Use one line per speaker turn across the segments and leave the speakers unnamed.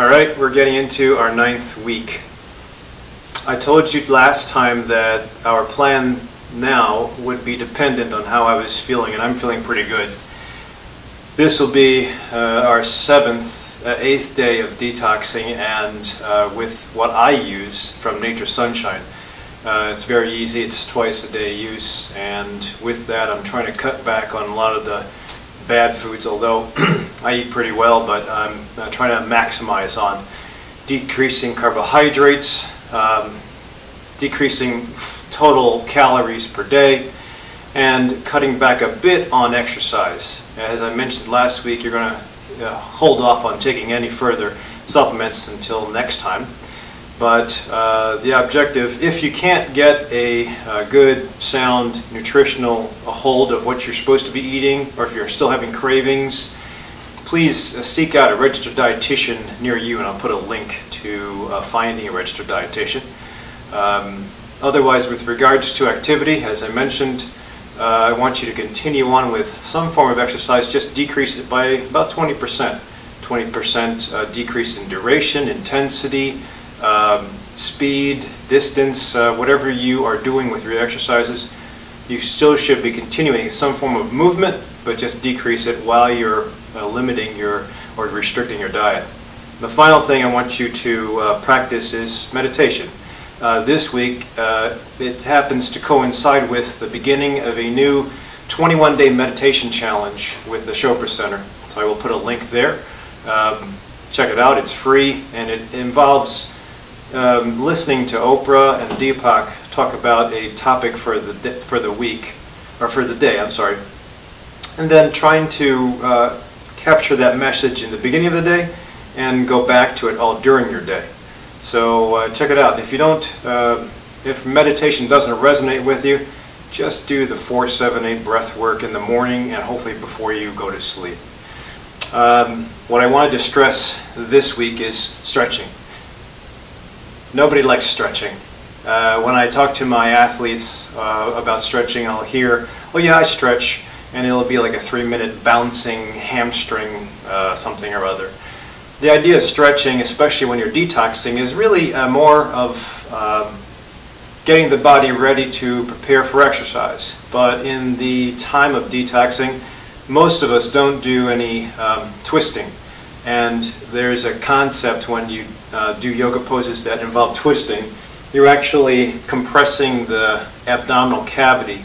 All right, we're getting into our ninth week. I told you last time that our plan now would be dependent on how I was feeling, and I'm feeling pretty good. This will be uh, our seventh, uh, eighth day of detoxing, and uh, with what I use from Nature Sunshine. Uh, it's very easy, it's twice a day use, and with that I'm trying to cut back on a lot of the bad foods, although I eat pretty well, but I'm uh, trying to maximize on decreasing carbohydrates, um, decreasing total calories per day, and cutting back a bit on exercise. As I mentioned last week, you're going to uh, hold off on taking any further supplements until next time. But uh, the objective, if you can't get a, a, good, sound, nutritional hold of what you're supposed to be eating, or if you're still having cravings, please uh, seek out a registered dietitian near you, and I'll put a link to uh, finding a registered dietitian. Um, otherwise, with regards to activity, as I mentioned, uh, I want you to continue on with some form of exercise, just decrease it by about 20%. 20% uh, decrease in duration, intensity, um, speed, distance, uh, whatever you are doing with your exercises, you still should be continuing some form of movement, but just decrease it while you're uh, limiting your or restricting your diet. The final thing I want you to uh, practice is meditation. Uh, this week, uh, it happens to coincide with the beginning of a new 21-day meditation challenge with the Chopra Center. So I will put a link there. Um, check it out. It's free, and it involves um, listening to Oprah and Deepak talk about a topic for the for the week or for the day. I'm sorry, and then trying to uh, capture that message in the beginning of the day and go back to it all during your day. So uh, check it out. If you don't, uh, if meditation doesn't resonate with you, just do the four, seven, eight breath work in the morning and hopefully before you go to sleep. Um, what I wanted to stress this week is stretching. Nobody likes stretching. Uh, when I talk to my athletes uh, about stretching, I'll hear, oh yeah, I stretch, and it'll be like a three minute bouncing hamstring uh, something or other. The idea of stretching, especially when you're detoxing, is really uh, more of um, getting the body ready to prepare for exercise. But in the time of detoxing, most of us don't do any um, twisting. And there's a concept when you uh, do yoga poses that involve twisting, you're actually compressing the abdominal cavity.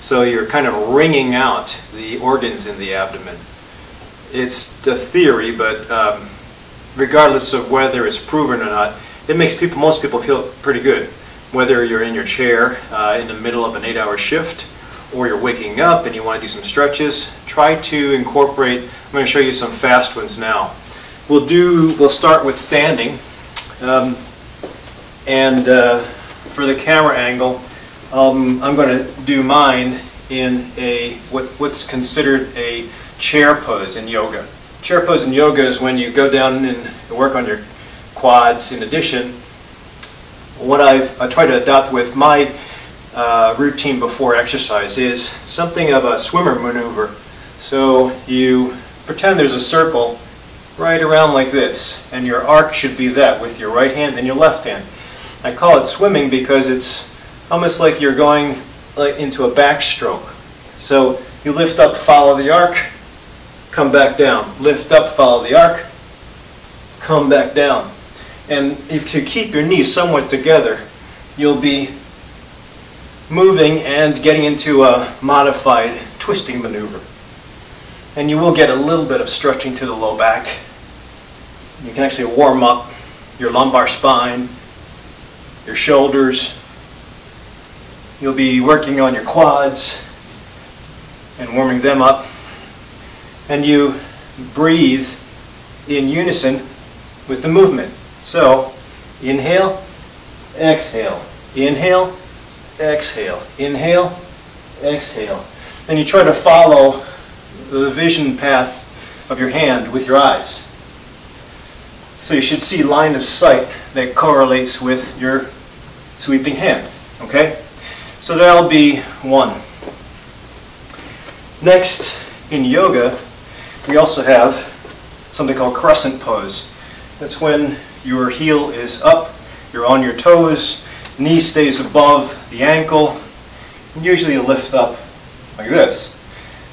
So you're kind of wringing out the organs in the abdomen. It's the theory, but um, regardless of whether it's proven or not, it makes people, most people feel pretty good. Whether you're in your chair uh, in the middle of an eight-hour shift, or you're waking up and you want to do some stretches, try to incorporate, I'm going to show you some fast ones now. We'll do, we'll start with standing. Um, and uh, for the camera angle, um, I'm going to do mine in a what, what's considered a chair pose in yoga. Chair pose in yoga is when you go down and work on your quads. In addition, what I've I try to adopt with my uh, routine before exercise is something of a swimmer maneuver. So you pretend there's a circle right around like this, and your arc should be that with your right hand and your left hand. I call it swimming because it's almost like you're going into a backstroke. So you lift up, follow the arc, come back down. Lift up, follow the arc, come back down. And if you keep your knees somewhat together, you'll be moving and getting into a modified twisting maneuver. And you will get a little bit of stretching to the low back. You can actually warm up your lumbar spine, your shoulders. You'll be working on your quads and warming them up. And you breathe in unison with the movement. So, inhale, exhale, inhale, exhale, inhale, exhale. And you try to follow the vision path of your hand with your eyes. So you should see line of sight that correlates with your sweeping hand. Okay? So that'll be one. Next, in yoga, we also have something called crescent pose. That's when your heel is up, you're on your toes, knee stays above the ankle. And usually you lift up like this.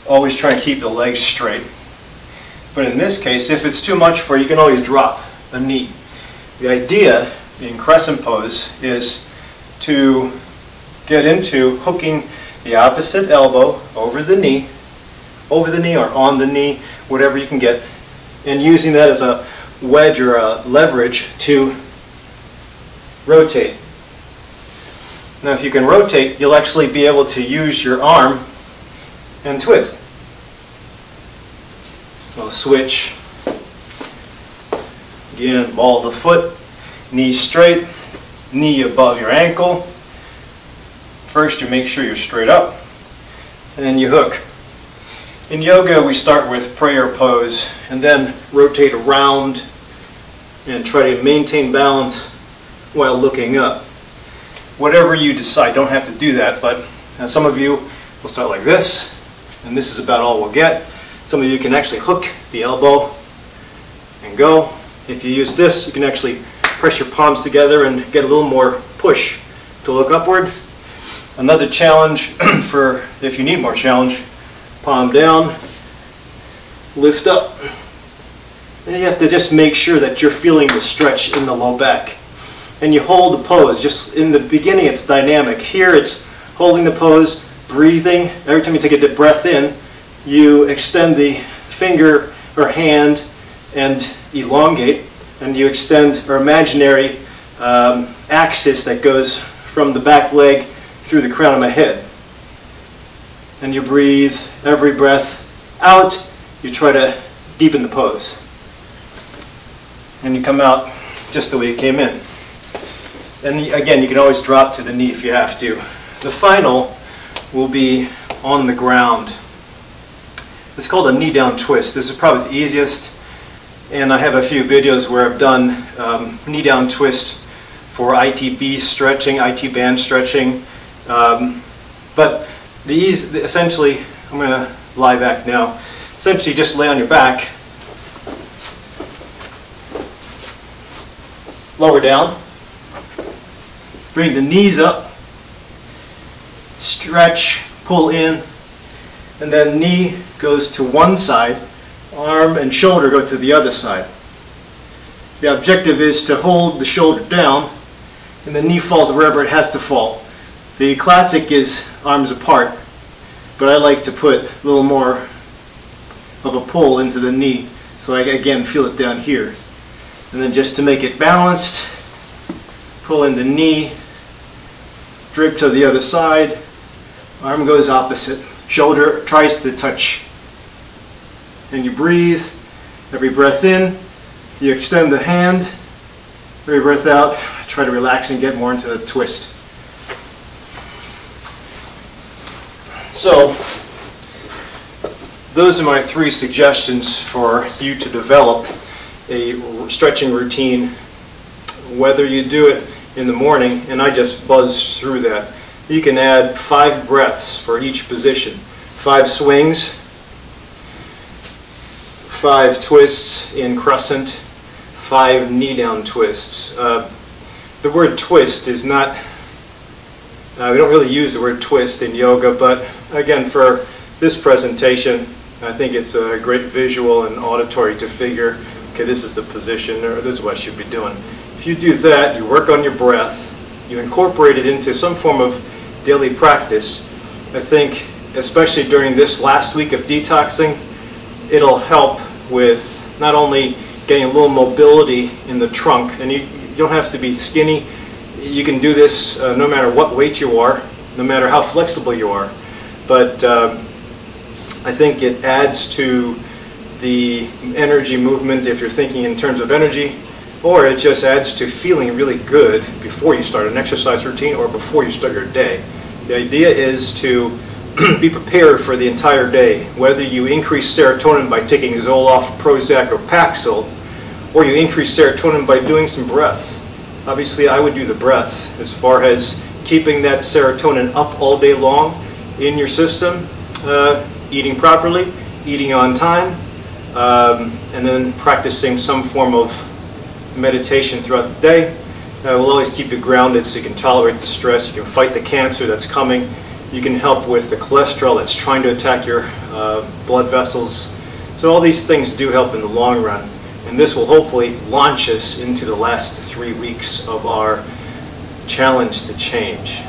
Always try and keep the legs straight. But in this case, if it's too much for you, you can always drop the knee. The idea in crescent pose is to get into hooking the opposite elbow over the knee, over the knee or on the knee, whatever you can get, and using that as a wedge or a leverage to rotate. Now if you can rotate, you'll actually be able to use your arm and twist. So switch. Again, ball the foot, knee straight, knee above your ankle. First you make sure you're straight up, and then you hook. In yoga we start with prayer pose and then rotate around and try to maintain balance while looking up. Whatever you decide, don't have to do that, but uh, some of you will start like this, and this is about all we'll get. Some of you can actually hook the elbow and go. If you use this, you can actually press your palms together and get a little more push to look upward. Another challenge for if you need more challenge, palm down, lift up. And you have to just make sure that you're feeling the stretch in the low back. And you hold the pose. Just in the beginning, it's dynamic. Here, it's holding the pose, breathing. Every time you take a deep breath in, you extend the finger or hand and elongate, and you extend our imaginary um, axis that goes from the back leg through the crown of my head. And you breathe every breath out, you try to deepen the pose. And you come out just the way you came in. And again, you can always drop to the knee if you have to. The final will be on the ground. It's called a knee down twist. This is probably the easiest. And I have a few videos where I've done um, knee down twist for ITB stretching, IT band stretching. Um, but the ease, essentially, I'm going to lie back now. Essentially, just lay on your back, lower down, bring the knees up, stretch, pull in, and then knee goes to one side, arm and shoulder go to the other side. The objective is to hold the shoulder down and the knee falls wherever it has to fall. The classic is arms apart, but I like to put a little more of a pull into the knee so I again feel it down here. And then just to make it balanced, pull in the knee, drip to the other side, arm goes opposite, shoulder tries to touch. And you breathe, every breath in, you extend the hand, every breath out, try to relax and get more into the twist. So, those are my three suggestions for you to develop a stretching routine, whether you do it in the morning, and I just buzz through that. You can add five breaths for each position, five swings, five twists in crescent, five knee down twists. Uh, the word twist is not, uh, we don't really use the word twist in yoga, but again, for this presentation, I think it's a great visual and auditory to figure, okay, this is the position, or this is what I should be doing. If you do that, you work on your breath, you incorporate it into some form of daily practice, I think, especially during this last week of detoxing, it'll help with not only getting a little mobility in the trunk, and you, you don't have to be skinny, you can do this uh, no matter what weight you are, no matter how flexible you are, but uh, I think it adds to the energy movement if you're thinking in terms of energy, or it just adds to feeling really good before you start an exercise routine or before you start your day. The idea is to be prepared for the entire day, whether you increase serotonin by taking Zoloft, Prozac, or Paxil, or you increase serotonin by doing some breaths. Obviously, I would do the breaths as far as keeping that serotonin up all day long in your system, uh, eating properly, eating on time, um, and then practicing some form of meditation throughout the day. That will always keep you grounded so you can tolerate the stress, you can fight the cancer that's coming, you can help with the cholesterol that's trying to attack your uh, blood vessels. So all these things do help in the long run. And this will hopefully launch us into the last three weeks of our challenge to change.